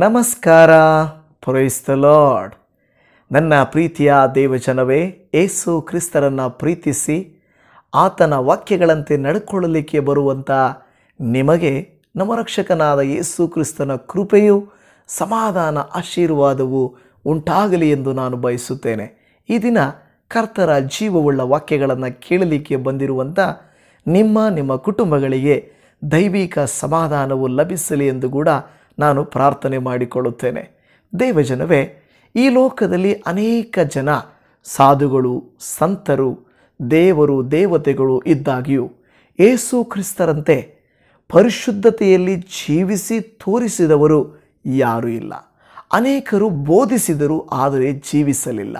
ನಮಸ್ಕಾರ. Price the lord ನನ್ನ ಪ್ರೀತಿಯ ದೇವಜನವೇ, ಏಸು ಕ್ರಿಸ್ತರನ್ನು ಪ್ರೀತಿಸಿ ಆತನ ವಾಕ್ಯಗಳಂತೆ ನಡ್ಕೊಳ್ಳಲಿಕ್ಕೆ ಬರುವಂಥ ನಿಮಗೆ ನಮ್ಮ ರಕ್ಷಕನಾದ ಯೇಸು ಕ್ರಿಸ್ತನ ಕೃಪೆಯು, ಸಮಾಧಾನ ಆಶೀರ್ವಾದವು ಉಂಟಾಗಲಿ ಎಂದು ನಾನು ಬಯಸುತ್ತೇನೆ. ಈ ದಿನ ಕರ್ತರ ಜೀವವುಳ್ಳ ವಾಕ್ಯಗಳನ್ನು ಕೇಳಲಿಕ್ಕೆ ಬಂದಿರುವಂಥ ನಿಮ್ಮ ನಿಮ್ಮ ಕುಟುಂಬಗಳಿಗೆ ದೈವಿಕ ಸಮಾಧಾನವು ಲಭಿಸಲಿ ಎಂದು ಕೂಡ ನಾನು ಪ್ರಾರ್ಥನೆ ಮಾಡಿಕೊಳ್ಳುತ್ತೇನೆ. ದೇವಜನವೇ, ಈ ಲೋಕದಲ್ಲಿ ಅನೇಕ ಜನ ಸಾಧುಗಳು, ಸಂತರು, ದೇವರು, ದೇವತೆಗಳು ಇದ್ದಾಗಿಯೂ ಏಸು ಕ್ರಿಸ್ತರಂತೆ ಪರಿಶುದ್ಧತೆಯಲ್ಲಿ ಜೀವಿಸಿ ತೋರಿಸಿದವರು ಯಾರೂ ಇಲ್ಲ. ಅನೇಕರು ಬೋಧಿಸಿದರು ಆದರೆ ಜೀವಿಸಲಿಲ್ಲ.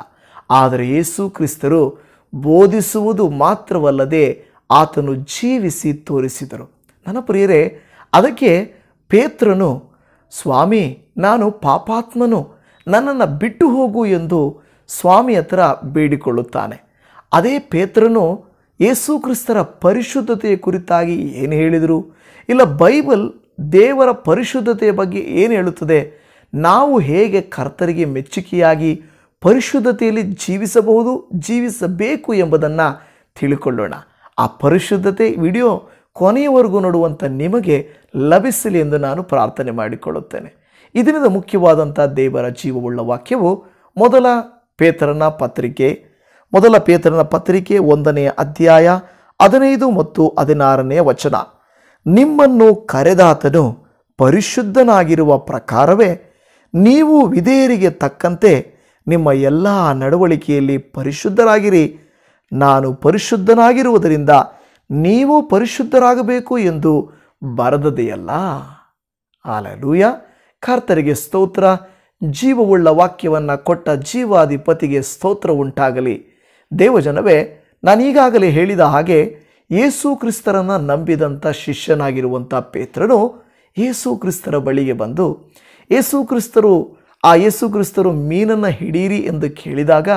ಆದರೆ ಯೇಸು ಕ್ರಿಸ್ತರು ಬೋಧಿಸುವುದು ಮಾತ್ರವಲ್ಲದೆ ಆತನು ಜೀವಿಸಿ ತೋರಿಸಿದರು. ನನ್ನ ಪ್ರಿಯರೇ, ಅದಕ್ಕೆ ಪೇತ್ರನು ಸ್ವಾಮಿ, ನಾನು ಪಾಪಾತ್ಮನು, ನನ್ನನ್ನು ಬಿಟ್ಟು ಹೋಗು ಎಂದು ಸ್ವಾಮಿ ಹತ್ರ ಬೇಡಿಕೊಳ್ಳುತ್ತಾನೆ. ಅದೇ ಪೇತ್ರನು ಯೇಸು ಕ್ರಿಸ್ತರ ಪರಿಶುದ್ಧತೆಯ ಕುರಿತಾಗಿ ಏನು ಹೇಳಿದರು? ಇಲ್ಲ, ಬೈಬಲ್ ದೇವರ ಪರಿಶುದ್ಧತೆಯ ಬಗ್ಗೆ ಏನು ಹೇಳುತ್ತದೆ? ನಾವು ಹೇಗೆ ಕರ್ತರಿಗೆ ಮೆಚ್ಚುಗೆಯಾಗಿ ಪರಿಶುದ್ಧತೆಯಲ್ಲಿ ಜೀವಿಸಬಹುದು, ಜೀವಿಸಬೇಕು ಎಂಬುದನ್ನು ತಿಳ್ಕೊಳ್ಳೋಣ. ಆ ಪರಿಶುದ್ಧತೆ, ವಿಡಿಯೋ ಕೊನೆಯವರೆಗೂ ನೋಡುವಂಥ ನಿಮಗೆ ಲಭಿಸಲಿ ಎಂದು ನಾನು ಪ್ರಾರ್ಥನೆ ಮಾಡಿಕೊಳ್ಳುತ್ತೇನೆ. ಇದರಿಂದ ಮುಖ್ಯವಾದಂಥ ದೇವರ ಜೀವವುಳ್ಳ ವಾಕ್ಯವು ಮೊದಲ ಪೇತ್ರನ ಪತ್ರಿಕೆ, ಮೊದಲ ಪೇತ್ರನ ಪತ್ರಿಕೆ ಒಂದನೆಯ ಅಧ್ಯಾಯ ಹದಿನೈದು ಮತ್ತು ಹದಿನಾರನೆಯ ವಚನ. ನಿಮ್ಮನ್ನು ಕರೆದಾತನು ಪರಿಶುದ್ಧನಾಗಿರುವ ಪ್ರಕಾರವೇ ನೀವು ವಿಧೇಯರಿಗೆ ತಕ್ಕಂತೆ ನಿಮ್ಮ ಎಲ್ಲ ನಡವಳಿಕೆಯಲ್ಲಿ ಪರಿಶುದ್ಧರಾಗಿರಿ. ನಾನು ಪರಿಶುದ್ಧನಾಗಿರುವುದರಿಂದ ನೀವು ಪರಿಶುದ್ಧರಾಗಬೇಕು ಎಂದು ಬರೆದದೆಯಲ್ಲ? ಆಲಲೂಯ ಕರ್ತರಿಗೆ ಸ್ತೋತ್ರ. ಜೀವವುಳ್ಳ ವಾಕ್ಯವನ್ನು ಕೊಟ್ಟ ಜೀವಾಧಿಪತಿಗೆ ಸ್ತೋತ್ರ ಉಂಟಾಗಲಿ. ದೇವಜನವೇ ನಾನೀಗಾಗಲೇ ಹೇಳಿದ ಹಾಗೆ ಯೇಸು ಕ್ರಿಸ್ತರನ್ನು ನಂಬಿದಂಥ ಶಿಷ್ಯನಾಗಿರುವಂಥ ಪೇತ್ರನು ಯೇಸು ಕ್ರಿಸ್ತರ ಬಳಿಗೆ ಬಂದು, ಯೇಸು ಕ್ರಿಸ್ತರು, ಆ ಯೇಸು ಕ್ರಿಸ್ತರು ಮೀನನ್ನು ಹಿಡೀರಿ ಎಂದು ಕೇಳಿದಾಗ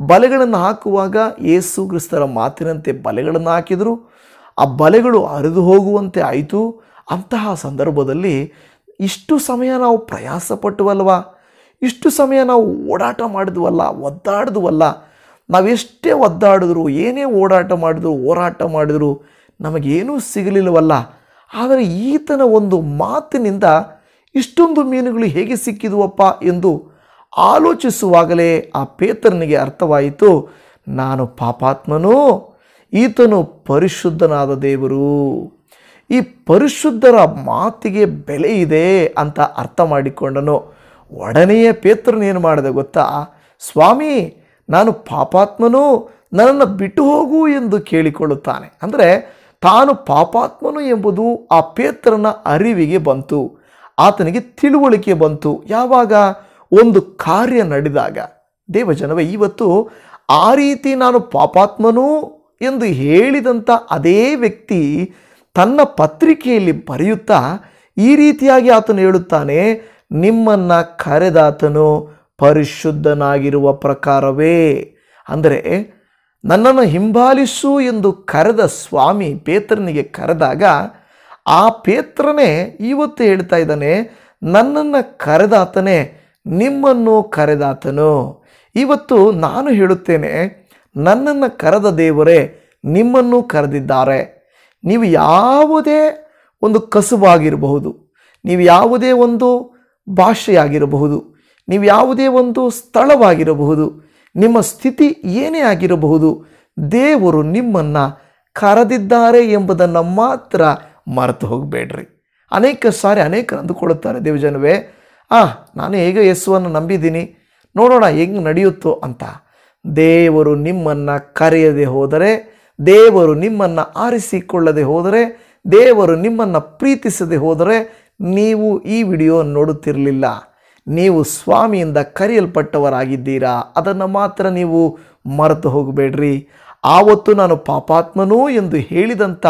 ಬಲೆಗಳನ್ನು ಹಾಕುವಾಗ ಯೇಸು ಕ್ರಿಸ್ತರ ಮಾತಿನಂತೆ ಬಲೆಗಳನ್ನು ಹಾಕಿದರು. ಆ ಬಲೆಗಳು ಹರಿದು ಹೋಗುವಂತೆ ಆಯಿತು. ಅಂತಹ ಸಂದರ್ಭದಲ್ಲಿ ಇಷ್ಟು ಸಮಯ ನಾವು ಪ್ರಯಾಸ ಪಟ್ಟುವಲ್ವ ಇಷ್ಟು ಸಮಯ ನಾವು ಓಡಾಟ ಮಾಡಿದ್ವಲ್ಲ, ಒದ್ದಾಡಿದ್ವಲ್ಲ? ನಾವೆಷ್ಟೇ ಒದ್ದಾಡಿದ್ರು, ಏನೇ ಓಡಾಟ ಮಾಡಿದ್ರು, ಹೋರಾಟ ಮಾಡಿದ್ರು, ನಮಗೇನೂ ಸಿಗಲಿಲ್ಲವಲ್ಲ? ಆದರೆ ಈತನ ಒಂದು ಮಾತಿನಿಂದ ಇಷ್ಟೊಂದು ಮೀನುಗಳು ಹೇಗೆ ಸಿಕ್ಕಿದುವಪ್ಪ ಎಂದು ಆಲೋಚಿಸುವಾಗಲೇ ಆ ಪೇತ್ರನಿಗೆ ಅರ್ಥವಾಯಿತು, ನಾನು ಪಾಪಾತ್ಮನು, ಈತನು ಪರಿಶುದ್ಧನಾದ ದೇವರು. ಈ ಪರಿಶುದ್ಧರ ಮಾತಿಗೆ ಬೆಲೆ ಇದೆ ಅಂತ ಅರ್ಥ ಮಾಡಿಕೊಂಡನು. ಒಡನೆಯೇ ಪೇತ್ರನೇನು ಮಾಡಿದೆ ಗೊತ್ತಾ? ಸ್ವಾಮಿ, ನಾನು ಪಾಪಾತ್ಮನು, ನನ್ನನ್ನು ಬಿಟ್ಟು ಹೋಗು ಎಂದು ಕೇಳಿಕೊಳ್ಳುತ್ತಾನೆ. ಅಂದರೆ ತಾನು ಪಾಪಾತ್ಮನು ಎಂಬುದು ಆ ಪೇತ್ರನ ಅರಿವಿಗೆ ಬಂತು. ಆತನಿಗೆ ತಿಳುವಳಿಕೆ ಬಂತು. ಯಾವಾಗ? ಒಂದು ಕಾರ್ಯ ನಡೆದಾಗ ದೇವಜನವೇ ಇವತ್ತು ಆ ರೀತಿ ನಾನು ಪಾಪಾತ್ಮನು ಎಂದು ಹೇಳಿದಂಥ ಅದೇ ವ್ಯಕ್ತಿ ತನ್ನ ಪತ್ರಿಕೆಯಲ್ಲಿ ಬರೆಯುತ್ತಾ ಈ ರೀತಿಯಾಗಿ ಆತನು ಹೇಳುತ್ತಾನೆ, ನಿಮ್ಮನ್ನು ಕರೆದಾತನು ಪರಿಶುದ್ಧನಾಗಿರುವ ಪ್ರಕಾರವೇ. ಅಂದರೆ, ನನ್ನನ್ನು ಹಿಂಬಾಲಿಸು ಎಂದು ಕರೆದ ಸ್ವಾಮಿ ಪೇತ್ರನಿಗೆ ಕರೆದಾಗ, ಆ ಪೇತ್ರನೇ ಇವತ್ತು ಹೇಳ್ತಾ ಇದ್ದಾನೆ, ನನ್ನನ್ನು ಕರೆದಾತನೇ ನಿಮ್ಮನ್ನು ಕರೆದಾತನು. ಇವತ್ತು ನಾನು ಹೇಳುತ್ತೇನೆ, ನನ್ನನ್ನು ಕರೆದ ದೇವರೇ ನಿಮ್ಮನ್ನು ಕರೆದಿದ್ದಾರೆ. ನೀವು ಯಾವುದೇ ಒಂದು ಕಸುಬಾಗಿರಬಹುದು, ನೀವು ಯಾವುದೇ ಒಂದು ಭಾಷೆಯಾಗಿರಬಹುದು, ನೀವು ಯಾವುದೇ ಒಂದು ಸ್ಥಳವಾಗಿರಬಹುದು, ನಿಮ್ಮ ಸ್ಥಿತಿ ಏನೇ ಆಗಿರಬಹುದು, ದೇವರು ನಿಮ್ಮನ್ನು ಕರೆದಿದ್ದಾರೆ ಎಂಬುದನ್ನು ಮಾತ್ರ ಮರೆತು ಹೋಗಬೇಡ್ರಿ ಅನೇಕ ಸಾರಿ ಅನೇಕರು ಅಂದುಕೊಳ್ಳುತ್ತಾರೆ, ದೇವಜನವೇ ಆ, ನಾನು ಹೇಗೆ ಯೇಸುವನ್ನು ನಂಬಿದ್ದೀನಿ? ನೋಡೋಣ ಹೆಂಗೆ ನಡೆಯುತ್ತೋ ಅಂತ. ದೇವರು ನಿಮ್ಮನ್ನು ಕರೆಯದೆ ಹೋದರೆ, ದೇವರು ನಿಮ್ಮನ್ನು ಆರಿಸಿಕೊಳ್ಳದೆ ಹೋದರೆ, ದೇವರು ನಿಮ್ಮನ್ನು ಪ್ರೀತಿಸದೆ ಹೋದರೆ ನೀವು ಈ ವಿಡಿಯೋ ನೋಡುತ್ತಿರಲಿಲ್ಲ. ನೀವು ಸ್ವಾಮಿಯಿಂದ ಕರೆಯಲ್ಪಟ್ಟವರಾಗಿದ್ದೀರಾ? ಅದನ್ನು ಮಾತ್ರ ನೀವು ಮರೆತು ಹೋಗಬೇಡ್ರಿ. ಆವತ್ತು ನಾನು ಪಾಪಾತ್ಮನು ಎಂದು ಹೇಳಿದಂಥ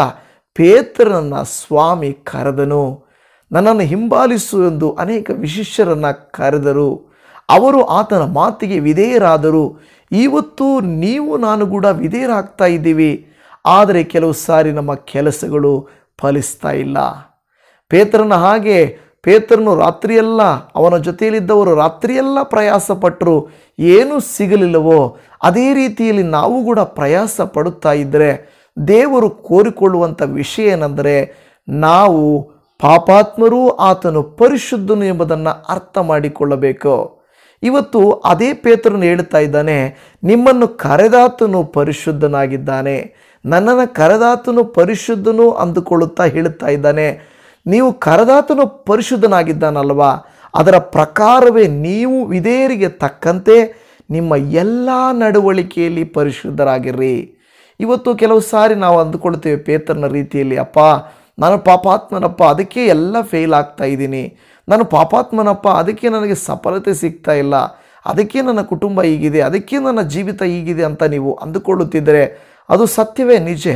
ಪೇತ್ರನನ್ನು ಸ್ವಾಮಿ ಕರೆದನು. ನನ್ನನ್ನು ಹಿಂಬಾಲಿಸು ಎಂದು ಅನೇಕ ವಿಶಿಷ್ಯರನ್ನು ಕರೆದರು. ಅವರು ಆತನ ಮಾತಿಗೆ ವಿಧೇಯರಾದರು. ಇವತ್ತು ನೀವು ನಾನು ಕೂಡ ವಿಧೇಯರಾಗ್ತಾ ಇದ್ದೀವಿ. ಆದರೆ ಕೆಲವು ಸಾರಿ ನಮ್ಮ ಕೆಲಸಗಳು ಫಲಿಸ್ತಾ ಇಲ್ಲ. ಪೇತ್ರನ ಹಾಗೆ ಪೇತ್ರನು ರಾತ್ರಿಯೆಲ್ಲ ಅವನ ಜೊತೆಯಲ್ಲಿದ್ದವರು ರಾತ್ರಿಯೆಲ್ಲ ಪ್ರಯಾಸ ಪಟ್ಟರು ಏನೂ ಸಿಗಲಿಲ್ಲವೋ ಅದೇ ರೀತಿಯಲ್ಲಿ ನಾವು ಕೂಡ ಪ್ರಯಾಸ ಪಡುತ್ತಾ ಇದ್ದರೆ ದೇವರು ಕೋರಿಕೊಳ್ಳುವಂಥ ವಿಷಯ ಏನೆಂದರೆ ನಾವು ಪಾಪಾತ್ಮರೂ ಆತನು ಪರಿಶುದ್ಧನು ಎಂಬುದನ್ನು ಅರ್ಥ ಮಾಡಿಕೊಳ್ಳಬೇಕು ಇವತ್ತು ಅದೇ ಪೇತ್ರನು ಹೇಳ್ತಾ ಇದ್ದಾನೆ, ನಿಮ್ಮನ್ನು ಕರೆದಾತನು ಪರಿಶುದ್ಧನಾಗಿದ್ದಾನೆ. ನನ್ನನ್ನು ಕರೆದಾತನು ಪರಿಶುದ್ಧನು ಅಂದುಕೊಳ್ಳುತ್ತಾ ಹೇಳುತ್ತಾ ಇದ್ದಾನೆ. ನೀವು ಕರೆದಾತನು ಪರಿಶುದ್ಧನಾಗಿದ್ದಾನಲ್ವಾ? ಅದರ ಪ್ರಕಾರವೇ ನೀವು ವಿಧೇಯರಿಗೆ ತಕ್ಕಂತೆ ನಿಮ್ಮ ಎಲ್ಲ ನಡವಳಿಕೆಯಲ್ಲಿ ಪರಿಶುದ್ಧರಾಗಿರ್ರಿ. ಇವತ್ತು ಕೆಲವು ಸಾರಿ ನಾವು ಅಂದುಕೊಳ್ತೇವೆ ಪೇತ್ರನ ರೀತಿಯಲ್ಲಿ, ಅಪ್ಪ ನಾನು ಪಾಪಾತ್ಮನಪ್ಪ, ಅದಕ್ಕೆ ಎಲ್ಲ ಫೇಲ್ ಆಗ್ತಾ ಇದ್ದೀನಿ. ನಾನು ಪಾಪಾತ್ಮನಪ್ಪ, ಅದಕ್ಕೆ ನನಗೆ ಸಫಲತೆ ಸಿಗ್ತಾ ಇಲ್ಲ. ಅದಕ್ಕೆ ನನ್ನ ಕುಟುಂಬ ಹೀಗಿದೆ, ಅದಕ್ಕೆ ನನ್ನ ಜೀವಿತ ಹೀಗಿದೆ ಅಂತ ನೀವು ಅಂದುಕೊಳ್ಳುತ್ತಿದ್ದರೆ ಅದು ಸತ್ಯವೇ ನಿಜ.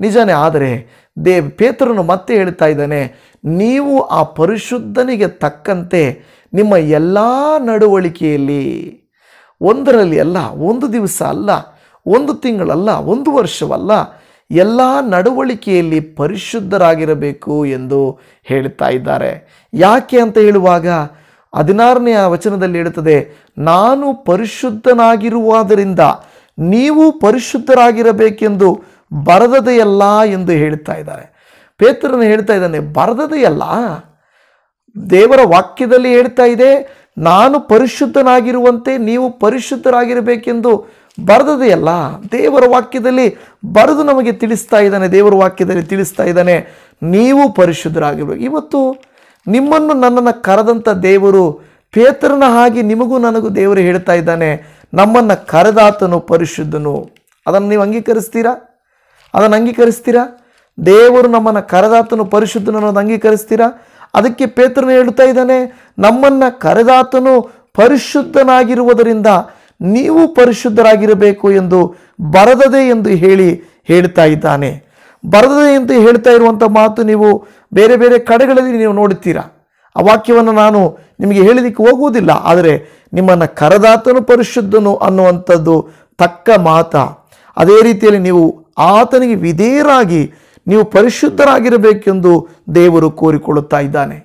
ನಿಜನೇ ಆದರೆ ದೇ, ಪೇತ್ರನು ಮತ್ತೆ ಹೇಳ್ತಾ ಇದ್ದಾನೆ, ನೀವು ಆ ಪರಿಶುದ್ಧನಿಗೆ ತಕ್ಕಂತೆ ನಿಮ್ಮ ಎಲ್ಲ ನಡವಳಿಕೆಯಲ್ಲಿ ಒಂದರಲ್ಲಿ ಅಲ್ಲ, ಒಂದು ದಿವಸ ಅಲ್ಲ, ಒಂದು ತಿಂಗಳಲ್ಲ, ಒಂದು ವರ್ಷವಲ್ಲ ಎಲ್ಲ ನಡವಳಿಕೆಯಲ್ಲಿ ಪರಿಶುದ್ಧರಾಗಿರಬೇಕು ಎಂದು ಹೇಳ್ತಾ ಇದ್ದಾರೆ. ಯಾಕೆ ಅಂತ ಹೇಳುವಾಗ ಹದಿನಾರನೆಯ ವಚನದಲ್ಲಿ ಹೇಳುತ್ತದೆ, ನಾನು ಪರಿಶುದ್ಧನಾಗಿರುವುದರಿಂದ ನೀವು ಪರಿಶುದ್ಧರಾಗಿರಬೇಕೆಂದು ಬರದದೆಯಲ್ಲ ಎಂದು ಹೇಳ್ತಾ ಇದ್ದಾರೆ. ಪೇತ್ರನ ಹೇಳ್ತಾ ಇದ್ದಾನೆ, ಬರದದೆಯಲ್ಲ? ದೇವರ ವಾಕ್ಯದಲ್ಲಿ ಹೇಳ್ತಾ ಇದೆ, ನಾನು ಪರಿಶುದ್ಧನಾಗಿರುವಂತೆ ನೀವು ಪರಿಶುದ್ಧರಾಗಿರಬೇಕೆಂದು ಬರೆದದೆಯಲ್ಲ? ದೇವರ ವಾಕ್ಯದಲ್ಲಿ ಬರೆದು ನಮಗೆ ತಿಳಿಸ್ತಾ ಇದ್ದಾನೆ, ದೇವರ ವಾಕ್ಯದಲ್ಲಿ ತಿಳಿಸ್ತಾ ಇದ್ದಾನೆ. ನೀವು ಪರಿಶುದ್ಧರಾಗಿರ್ಬೇಕು. ಇವತ್ತು ನಿಮ್ಮನ್ನು ನನ್ನನ್ನು ಕರೆದಂಥ ದೇವರು ಪೇತ್ರನ ಹಾಗೆ ನಿಮಗೂ ನನಗೂ ದೇವರು ಹೇಳ್ತಾ ಇದ್ದಾನೆ. ನಮ್ಮನ್ನು ಕರೆದಾತನು ಪರಿಶುದ್ಧನು. ಅದನ್ನು ನೀವು ಅಂಗೀಕರಿಸ್ತೀರಾ? ಅದನ್ನು ಅಂಗೀಕರಿಸ್ತೀರಾ? ದೇವರು ನಮ್ಮನ್ನು ಕರೆದಾತನು ಪರಿಶುದ್ಧನು ಅನ್ನೋದು ಅಂಗೀಕರಿಸ್ತೀರಾ? ಅದಕ್ಕೆ ಪೇತ್ರನು ಹೇಳ್ತಾ ಇದ್ದಾನೆ, ನಮ್ಮನ್ನು ಕರೆದಾತನು ಪರಿಶುದ್ಧನಾಗಿರುವುದರಿಂದ ನೀವು ಪರಿಶುದ್ಧರಾಗಿರಬೇಕು ಎಂದು ಬರದದೆ ಎಂದು ಹೇಳಿ ಹೇಳ್ತಾ ಇದ್ದಾನೆ. ಬರದದೆ ಎಂದು ಹೇಳ್ತಾ ಇರುವಂಥ ಮಾತು ನೀವು ಬೇರೆ ಬೇರೆ ಕಡೆಗಳಲ್ಲಿ ನೀವು ನೋಡುತ್ತೀರಾ? ಆ ವಾಕ್ಯವನ್ನು ನಾನು ನಿಮಗೆ ಹೇಳಲಿಕ್ಕೆ ಹೋಗುವುದಿಲ್ಲ, ಆದರೆ ನಿಮ್ಮನ್ನು ಕರದಾತನು ಪರಿಶುದ್ಧನು ಅನ್ನುವಂಥದ್ದು ತಕ್ಕ ಮಾತ. ಅದೇ ರೀತಿಯಲ್ಲಿ ನೀವು ಆತನಿಗೆ ವಿಧೇಯರಾಗಿ ನೀವು ಪರಿಶುದ್ಧರಾಗಿರಬೇಕೆಂದು ದೇವರು ಕೋರಿಕೊಳ್ಳುತ್ತಾ ಇದ್ದಾನೆ.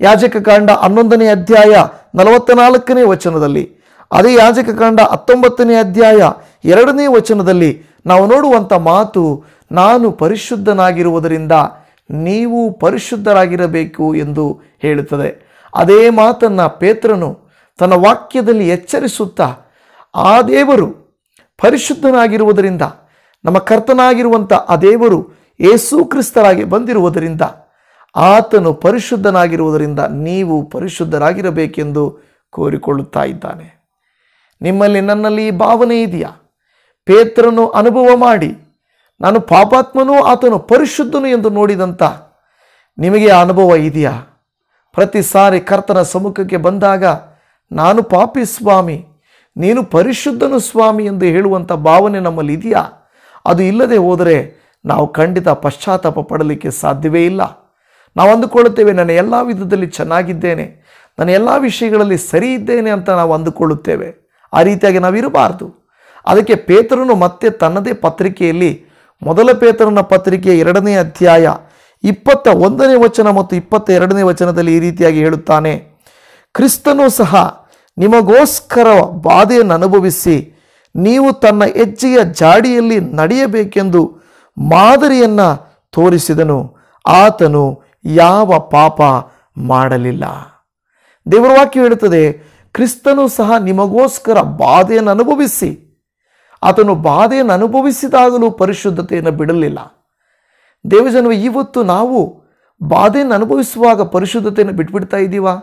ಯಾಜಕ ಕಾಂಡ ಹನ್ನೊಂದನೇ ಅಧ್ಯಾಯ ನಲವತ್ತ ನಾಲ್ಕನೇ ವಚನದಲ್ಲಿ ಅದೇ ಯಾಜಕ ಕಂಡ ಹತ್ತೊಂಬತ್ತನೇ ಅಧ್ಯಾಯ ಎರಡನೇ ವಚನದಲ್ಲಿ ನಾವು ನೋಡುವಂಥ ಮಾತು, ನಾನು ಪರಿಶುದ್ಧನಾಗಿರುವುದರಿಂದ ನೀವು ಪರಿಶುದ್ಧರಾಗಿರಬೇಕು ಎಂದು ಹೇಳುತ್ತದೆ. ಅದೇ ಮಾತನ್ನು ಪೇತ್ರನು ತನ್ನ ವಾಕ್ಯದಲ್ಲಿ ಎಚ್ಚರಿಸುತ್ತಾ, ಆ ದೇವರು ಪರಿಶುದ್ಧನಾಗಿರುವುದರಿಂದ, ನಮ್ಮ ಕರ್ತನಾಗಿರುವಂಥ ಆ ದೇವರು ಏಸು ಕ್ರಿಸ್ತರಾಗಿ ಬಂದಿರುವುದರಿಂದ, ಆತನು ಪರಿಶುದ್ಧನಾಗಿರುವುದರಿಂದ ನೀವು ಪರಿಶುದ್ಧರಾಗಿರಬೇಕೆಂದು ಕೋರಿಕೊಳ್ಳುತ್ತಾ ಇದ್ದಾನೆ. ನಿಮ್ಮಲ್ಲಿ ನನ್ನಲ್ಲಿ ಈ ಭಾವನೆ ಇದೆಯಾ? ಪೇತ್ರನು ಅನುಭವ ಮಾಡಿ, ನಾನು ಪಾಪಾತ್ಮನೂ ಆತನು ಪರಿಶುದ್ಧನು ಎಂದು ನೋಡಿದಂಥ ನಿಮಗೆ ಅನುಭವ ಇದೆಯಾ? ಪ್ರತಿ ಸಾರಿ ಕರ್ತನ ಸಮ್ಮುಖಕ್ಕೆ ಬಂದಾಗ, ನಾನು ಪಾಪಿ ಸ್ವಾಮಿ, ನೀನು ಪರಿಶುದ್ಧನು ಸ್ವಾಮಿ ಎಂದು ಹೇಳುವಂಥ ಭಾವನೆ ನಮ್ಮಲ್ಲಿ ಇದೆಯಾ? ಅದು ಇಲ್ಲದೆ ಹೋದರೆ ನಾವು ಖಂಡಿತ ಪಶ್ಚಾತ್ತಾಪ ಪಡಲಿಕ್ಕೆ ಸಾಧ್ಯವೇ ಇಲ್ಲ. ನಾವು ಅಂದುಕೊಳ್ಳುತ್ತೇವೆ, ನಾನು ಎಲ್ಲ ವಿಧದಲ್ಲಿ ಚೆನ್ನಾಗಿದ್ದೇನೆ, ನಾನು ಎಲ್ಲ ವಿಷಯಗಳಲ್ಲಿ ಸರಿ ಇದ್ದೇನೆ ಅಂತ ನಾವು ಅಂದುಕೊಳ್ಳುತ್ತೇವೆ. ಆ ರೀತಿಯಾಗಿ ನಾವಿರಬಾರ್ದು. ಅದಕ್ಕೆ ಪೇತರನು ಮತ್ತೆ ತನ್ನದೇ ಪತ್ರಿಕೆಯಲ್ಲಿ, ಮೊದಲ ಪೇತರನ ಪತ್ರಿಕೆ ಎರಡನೇ ಅಧ್ಯಾಯ ಇಪ್ಪತ್ತ ಒಂದನೇ ವಚನ ಮತ್ತು ಇಪ್ಪತ್ತ ಎರಡನೇ ವಚನದಲ್ಲಿ ಈ ರೀತಿಯಾಗಿ ಹೇಳುತ್ತಾನೆ, ಕ್ರಿಸ್ತನು ಸಹ ನಿಮಗೋಸ್ಕರ ಬಾಧೆಯನ್ನು ಅನುಭವಿಸಿ ನೀವು ತನ್ನ ಹೆಜ್ಜೆಯ ಜಾಡಿಯಲ್ಲಿ ನಡೆಯಬೇಕೆಂದು ಮಾದರಿಯನ್ನು ತೋರಿಸಿದನು. ಆತನು ಯಾವ ಪಾಪ ಮಾಡಲಿಲ್ಲ. ದೇವರ ವಾಕ್ಯ ಹೇಳುತ್ತದೆ ಕ್ರಿಸ್ತನು ಸಹ ನಿಮಗೋಸ್ಕರ ಬಾಧೆಯನ್ನು ಅನುಭವಿಸಿ, ಆತನು ಬಾಧೆಯನ್ನು ಅನುಭವಿಸಿದಾಗಲೂ ಪರಿಶುದ್ಧತೆಯನ್ನು ಬಿಡಲಿಲ್ಲ. ದೇವಜನವ ಇವತ್ತು ನಾವು ಬಾಧೆಯನ್ನು ಅನುಭವಿಸುವಾಗ ಪರಿಶುದ್ಧತೆಯನ್ನು ಬಿಟ್ಬಿಡ್ತಾ ಇದ್ದೀವಾ?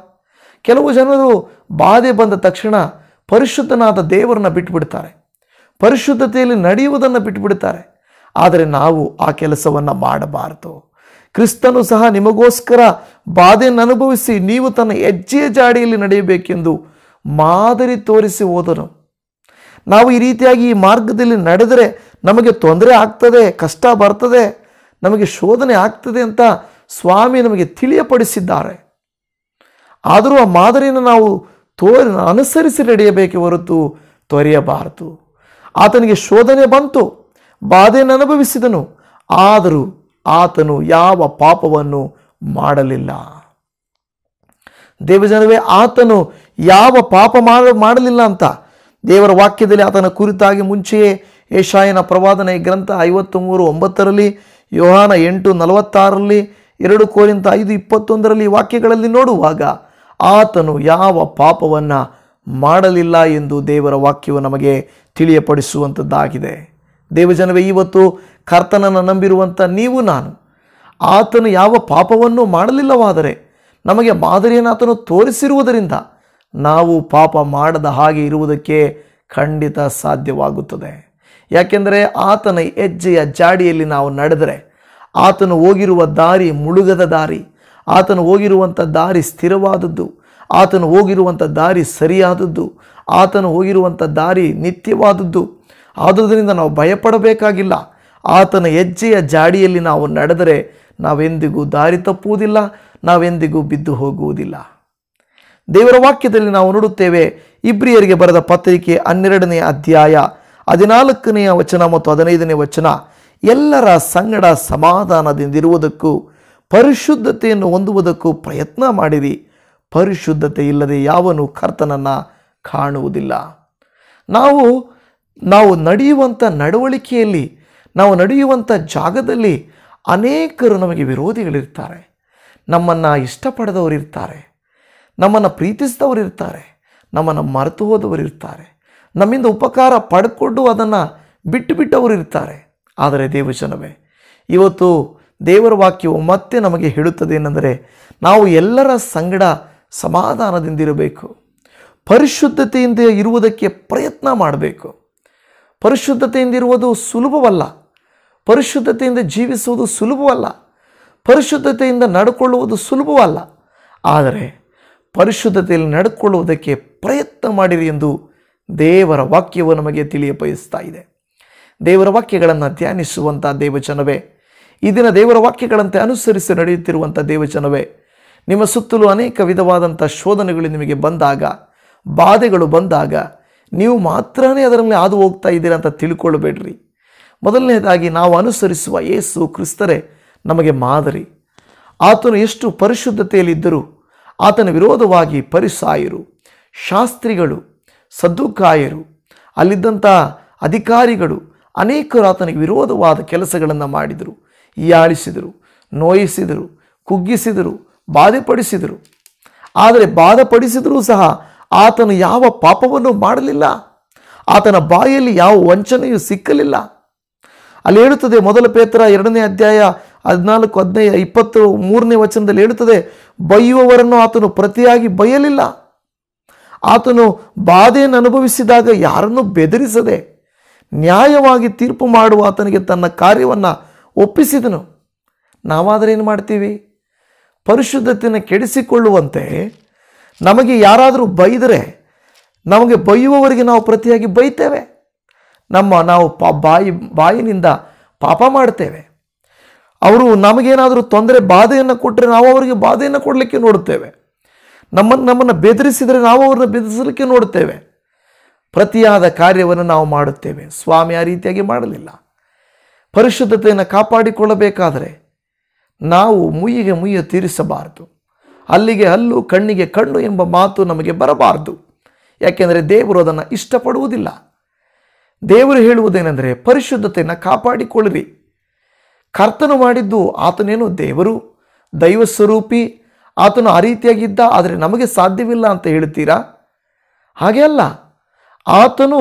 ಕೆಲವು ಜನರು ಬಾಧೆ ಬಂದ ತಕ್ಷಣ ಪರಿಶುದ್ಧನಾದ ದೇವರನ್ನ ಬಿಟ್ಟುಬಿಡ್ತಾರೆ ಪರಿಶುದ್ಧತೆಯಲ್ಲಿ ನಡೆಯುವುದನ್ನು ಬಿಟ್ಟುಬಿಡ್ತಾರೆ ಆದರೆ ನಾವು ಆ ಕೆಲಸವನ್ನು ಮಾಡಬಾರದು. ಕ್ರಿಸ್ತನು ಸಹ ನಿಮಗೋಸ್ಕರ ಬಾಧೆಯನ್ನು ಅನುಭವಿಸಿ, ನೀವು ತನ್ನ ಹೆಜ್ಜೆಯ ಜಾಡಿಯಲ್ಲಿ ನಡೆಯಬೇಕೆಂದು ಮಾದರಿ ತೋರಿಸಿ ಹೋದನು. ನಾವು ಈ ರೀತಿಯಾಗಿ ಈ ಮಾರ್ಗದಲ್ಲಿ ನಡೆದರೆ ನಮಗೆ ತೊಂದರೆ ಆಗ್ತದೆ, ಕಷ್ಟ ಬರ್ತದೆ, ನಮಗೆ ಶೋಧನೆ ಆಗ್ತದೆ ಅಂತ ಸ್ವಾಮಿ ನಮಗೆ ತಿಳಿಯಪಡಿಸಿದ್ದಾರೆ. ಆದರೂ ಆ ಮಾದರಿಯನ್ನು ನಾವು ತೋರಿ ಅನುಸರಿಸಿ ನಡೆಯಬೇಕೆ ಹೊರತು ತೊರೆಯಬಾರದು. ಆತನಿಗೆ ಶೋಧನೆ ಬಂತು, ಬಾಧೆಯನ್ನು ಅನುಭವಿಸಿದನು. ಆದರೂ ಆತನು ಯಾವ ಪಾಪವನ್ನು ಮಾಡಲಿಲ್ಲ. ದೇವಜನವೇ, ಆತನು ಯಾವ ಪಾಪ ಮಾಡ ಮಾಡಲಿಲ್ಲ ಅಂತ. ದೇವರ ವಾಕ್ಯದಲ್ಲಿ ಆತನ ಕುರಿತಾಗಿ ಮುಂಚೆಯೇ ಏಷಾಯನ ಪ್ರವಾದನೆ ಗ್ರಂಥ ಐವತ್ತು ಮೂರು ಒಂಬತ್ತರಲ್ಲಿ, ಯೋಹಾನ ಎಂಟು ನಲವತ್ತಾರರಲ್ಲಿ, ಎರಡು ಕೋರಿಂತ ಐದು ಇಪ್ಪತ್ತೊಂದರಲ್ಲಿ ವಾಕ್ಯಗಳಲ್ಲಿ ನೋಡುವಾಗ ಆತನು ಯಾವ ಪಾಪವನ್ನು ಮಾಡಲಿಲ್ಲ ಎಂದು ದೇವರ ವಾಕ್ಯವು ನಮಗೆ ತಿಳಿಯಪಡಿಸುವಂಥದ್ದಾಗಿದೆ. ದೇವಜನವೇ, ಇವತ್ತು ಕರ್ತನನ್ನು ನಂಬಿರುವಂಥ ನೀವು ನಾನು, ಆತನು ಯಾವ ಪಾಪವನ್ನು ಮಾಡಲಿಲ್ಲವಾದರೆ ನಮಗೆ ಮಾದರಿಯನ್ನು ಆತನು ತೋರಿಸಿರುವುದರಿಂದ ನಾವು ಪಾಪ ಮಾಡದ ಹಾಗೆ ಇರುವುದಕ್ಕೆ ಖಂಡಿತ ಸಾಧ್ಯವಾಗುತ್ತದೆ. ಯಾಕೆಂದರೆ ಆತನ ಹೆಜ್ಜೆಯ ಜಾಡಿಯಲ್ಲಿ ನಾವು ನಡೆದರೆ, ಆತನು ಹೋಗಿರುವ ದಾರಿ ಮುಳುಗದ ದಾರಿ, ಆತನು ಹೋಗಿರುವಂಥ ದಾರಿ ಸ್ಥಿರವಾದದ್ದು, ಆತನು ಹೋಗಿರುವಂಥ ದಾರಿ ಸರಿಯಾದದ್ದು, ಆತನು ಹೋಗಿರುವಂಥ ದಾರಿ ನಿತ್ಯವಾದದ್ದು. ಆದುದರಿಂದ ನಾವು ಭಯಪಡಬೇಕಾಗಿಲ್ಲ. ಆತನ ಹೆಜ್ಜೆಯ ಜಾಡಿಯಲ್ಲಿ ನಾವು ನಡೆದರೆ ನಾವೆಂದಿಗೂ ದಾರಿ ತಪ್ಪುವುದಿಲ್ಲ, ನಾವೆಂದಿಗೂ ಬಿದ್ದು ಹೋಗುವುದಿಲ್ಲ. ದೇವರ ವಾಕ್ಯದಲ್ಲಿ ನಾವು ನೋಡುತ್ತೇವೆ, ಇಬ್ರಿಯರಿಗೆ ಬರೆದ ಪತ್ರಿಕೆ ಹನ್ನೆರಡನೇ ಅಧ್ಯಾಯ ಹದಿನಾಲ್ಕನೆಯ ವಚನ ಮತ್ತು ಹದಿನೈದನೇ ವಚನ, ಎಲ್ಲರ ಸಂಗಡ ಸಮಾಧಾನದಿಂದಿರುವುದಕ್ಕೂ, ಪರಿಶುದ್ಧತೆಯನ್ನು ಹೊಂದುವುದಕ್ಕೂ ಪ್ರಯತ್ನ ಮಾಡಿರಿ. ಪರಿಶುದ್ಧತೆ ಇಲ್ಲದೆ ಯಾವನು ಕರ್ತನನ್ನು ಕಾಣುವುದಿಲ್ಲ. ನಾವು ನಾವು ನಡೆಯುವಂಥ ನಡವಳಿಕೆಯಲ್ಲಿ, ನಾವು ನಡೆಯುವಂಥ ಜಾಗದಲ್ಲಿ ಅನೇಕರು ನಮಗೆ ವಿರೋಧಿಗಳಿರ್ತಾರೆ. ನಮ್ಮನ್ನು ಇಷ್ಟಪಡದವರು ಇರ್ತಾರೆ ನಮ್ಮನ್ನು ಪ್ರೀತಿಸಿದವರು ಇರ್ತಾರೆ, ನಮ್ಮನ್ನು ಮರೆತು ಹೋದವರು ಇರ್ತಾರೆ, ನಮ್ಮಿಂದ ಉಪಕಾರ ಪಡ್ಕೊಂಡು ಅದನ್ನು ಬಿಟ್ಟು ಬಿಟ್ಟವರು ಇರ್ತಾರೆ. ಆದರೆ ದೇವಜನವೇ ಇವತ್ತು ದೇವರ ವಾಕ್ಯವು ಮತ್ತೆ ನಮಗೆ ಹೇಳುತ್ತದೆ ಏನೆಂದರೆ, ನಾವು ಎಲ್ಲರ ಸಂಗಡ ಸಮಾಧಾನದಿಂದಿರಬೇಕು ಪರಿಶುದ್ಧತೆಯಿಂದ ಇರುವುದಕ್ಕೆ ಪ್ರಯತ್ನ ಮಾಡಬೇಕು. ಪರಿಶುದ್ಧತೆಯಿಂದ ಇರುವುದು ಸುಲಭವಲ್ಲ, ಪರಿಶುದ್ಧತೆಯಿಂದ ಜೀವಿಸುವುದು ಸುಲಭವಲ್ಲ, ಪರಿಶುದ್ಧತೆಯಿಂದ ನಡ್ಕೊಳ್ಳುವುದು ಸುಲಭವಲ್ಲ. ಆದರೆ ಪರಿಶುದ್ಧತೆಯಲ್ಲಿ ನಡ್ಕೊಳ್ಳುವುದಕ್ಕೆ ಪ್ರಯತ್ನ ಮಾಡಿರಿ ಎಂದು ದೇವರ ವಾಕ್ಯವು ನಮಗೆ ತಿಳಿಯಬಯಸ್ತಾ ಇದೆ. ದೇವರ ವಾಕ್ಯಗಳನ್ನು ಧ್ಯಾನಿಸುವಂಥ ದೇವಜನವೇ, ಈ ದಿನ ದೇವರ ವಾಕ್ಯಗಳಂತೆ ಅನುಸರಿಸಿ ನಡೆಯುತ್ತಿರುವಂಥ ದೇವಜನವೇ, ನಿಮ್ಮ ಸುತ್ತಲೂ ಅನೇಕ ವಿಧವಾದಂಥ ಶೋಧನೆಗಳು ನಿಮಗೆ ಬಂದಾಗ, ಬಾಧೆಗಳು ಬಂದಾಗ, ನೀವು ಮಾತ್ರನೇ ಅದರಲ್ಲಿ ಹಾದು ಹೋಗ್ತಾ ಇದ್ದೀರಾ ಅಂತ ತಿಳ್ಕೊಳ್ಬೇಡ್ರಿ. ಮೊದಲನೇದಾಗಿ ನಾವು ಅನುಸರಿಸುವ ಯೇಸು ಕ್ರಿಸ್ತರೇ ನಮಗೆ ಮಾದರಿ. ಆತನು ಎಷ್ಟು ಪರಿಶುದ್ಧತೆಯಲ್ಲಿದ್ದರೂ ಆತನ ವಿರೋಧವಾಗಿ ಪರಿಸಾಯರು, ಶಾಸ್ತ್ರಿಗಳು, ಸದ್ದುಕಾಯರು ಅಲ್ಲಿದ್ದಂಥ ಅಧಿಕಾರಿಗಳು ಅನೇಕರು ಆತನಿಗೆ ವಿರೋಧವಾದ ಕೆಲಸಗಳನ್ನು ಮಾಡಿದರು. ಹೀಯಾಳಿಸಿದರು, ನೋಯಿಸಿದರು, ಕುಗ್ಗಿಸಿದರು, ಬಾಧೆಪಡಿಸಿದರು. ಆದರೆ ಬಾಧಪಡಿಸಿದರೂ ಸಹ ಆತನು ಯಾವ ಪಾಪವನ್ನು ಮಾಡಲಿಲ್ಲ. ಆತನ ಬಾಯಲ್ಲಿ ಯಾವ ವಂಚನೆಯೂ ಸಿಕ್ಕಲಿಲ್ಲ. ಅಲ್ಲಿ ಹೇಳುತ್ತದೆ ಮೊದಲ ಪೇತ್ರ ಎರಡನೇ ಅಧ್ಯಾಯ ಹದಿನಾಲ್ಕು, ಹದಿನೈದು, ಇಪ್ಪತ್ತು, ಮೂರನೇ ವಚನದಲ್ಲಿ ಹೇಳುತ್ತದೆ ಬೈಯುವವರನ್ನು ಆತನು ಪ್ರತಿಯಾಗಿ ಬೈಯಲಿಲ್ಲ ಆತನು ಬಾಧೆಯನ್ನು ಅನುಭವಿಸಿದಾಗ ಯಾರನ್ನು ಬೆದರಿಸದೆ ನ್ಯಾಯವಾಗಿ ತೀರ್ಪು ಮಾಡುವ ಆತನಿಗೆ ತನ್ನ ಕಾರ್ಯವನ್ನು ಒಪ್ಪಿಸಿದನು. ನಾವಾದರೆ ಏನು ಮಾಡ್ತೀವಿ? ಪರಿಶುದ್ಧತೆಯನ್ನು ಕೆಡಿಸಿಕೊಳ್ಳುವಂತೆ ನಮಗೆ ಯಾರಾದರೂ ಬೈದರೆ ನಮಗೆ ಬೈಯುವವರಿಗೆ ನಾವು ಪ್ರತಿಯಾಗಿ ಬೈತೇವೆ. ನಮ್ಮ ನಾವು ಪಾ, ಬಾಯಿ, ಬಾಯಿನಿಂದ ಪಾಪ ಮಾಡ್ತೇವೆ. ಅವರು ನಮಗೇನಾದರೂ ತೊಂದರೆ ಬಾಧೆಯನ್ನು ಕೊಟ್ಟರೆ ನಾವು ಅವರಿಗೆ ಬಾಧೆಯನ್ನು ಕೊಡಲಿಕ್ಕೆ ನೋಡುತ್ತೇವೆ. ನಮ್ಮನ್ನು ನಮ್ಮನ್ನು ಬೆದರಿಸಿದರೆ ನಾವು ಅವ್ರನ್ನ ಬೆದರಿಸಲಿಕ್ಕೆ ನೋಡುತ್ತೇವೆ. ಪ್ರತಿಯಾದ ಕಾರ್ಯವನ್ನು ನಾವು ಮಾಡುತ್ತೇವೆ. ಸ್ವಾಮಿ ಆ ರೀತಿಯಾಗಿ ಮಾಡಲಿಲ್ಲ. ಪರಿಶುದ್ಧತೆಯನ್ನು ಕಾಪಾಡಿಕೊಳ್ಳಬೇಕಾದರೆ ನಾವು ಮುಯ್ಯಿಗೆ ಮುಯ್ಯ ತೀರಿಸಬಾರದು. ಅಲ್ಲಿಗೆ ಹಲ್ಲು, ಕಣ್ಣಿಗೆ ಕಣ್ಣು ಎಂಬ ಮಾತು ನಮಗೆ ಬರಬಾರದು. ಯಾಕೆಂದರೆ ದೇವರು ಅದನ್ನು ಇಷ್ಟಪಡುವುದಿಲ್ಲ. ದೇವರು ಹೇಳುವುದೇನೆಂದರೆ ಪರಿಶುದ್ಧತೆಯನ್ನು ಕಾಪಾಡಿಕೊಳ್ಳಿರಿ. ಕರ್ತನು ಮಾಡಿದ್ದು ಆತನೇನು ದೇವರು ದೈವ ಸ್ವರೂಪಿ ಆತನು ಆ ರೀತಿಯಾಗಿದ್ದ, ಆದರೆ ನಮಗೆ ಸಾಧ್ಯವಿಲ್ಲ ಅಂತ ಹೇಳ್ತೀರಾ ಹಾಗೆ ಅಲ್ಲ. ಆತನು